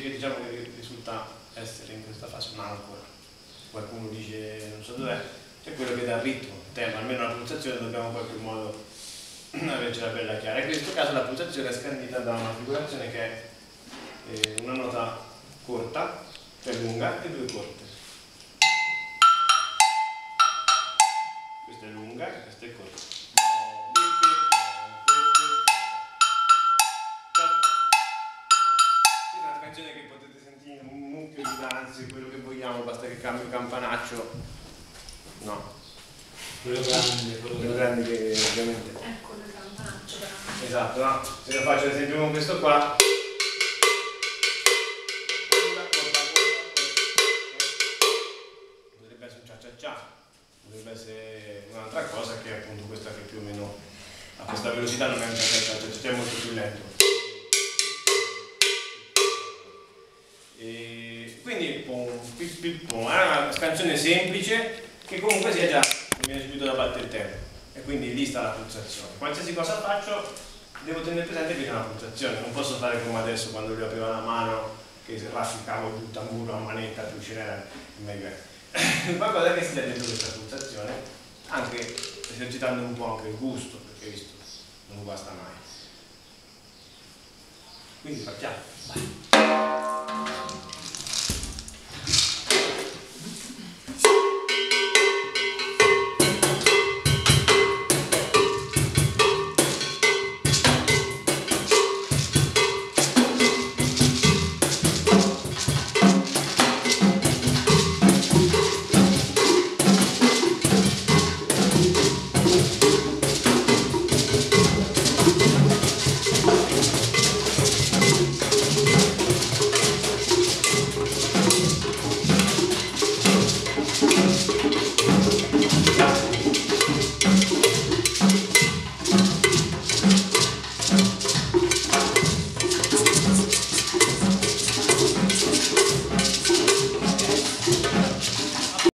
che, diciamo che risulta essere in questa fase un'ancora. Qualcuno dice non so dov'è, è quello che dà il ritmo, il tempo, almeno la pulsazione dobbiamo in qualche modo avercela bella chiara. In questo caso la pulsazione è scandita da una figurazione che è eh, una nota corta, cioè lunga, e due corte. Questa è lunga e questa è corta. Canzone che potete sentire un mucchio di danze, quello che vogliamo, basta che cambio il campanaccio. No, Quello grande, quello quello grande. grande che ovviamente Ecco il campanaccio però. Esatto, no? Se lo faccio ad esempio con questo qua. Potrebbe essere un cia cia cia, potrebbe essere un'altra cosa che è appunto questa che più o meno a questa velocità non è un cia cia cia, cia, cia, è molto più lento. E quindi pom, è una canzone semplice che comunque sia già mi viene subito da battere il tempo e quindi lì sta la pulsazione. Qualsiasi cosa faccio devo tenere presente che c'è una pulsazione, non posso fare come adesso quando lui aveva la mano che se rafficavo il tamburo a manetta più ce n'era meglio è. Qualcosa che stia dentro questa pulsazione, anche esercitando un po' anche il gusto, perché visto non guasta mai. Quindi partiamo. Vai.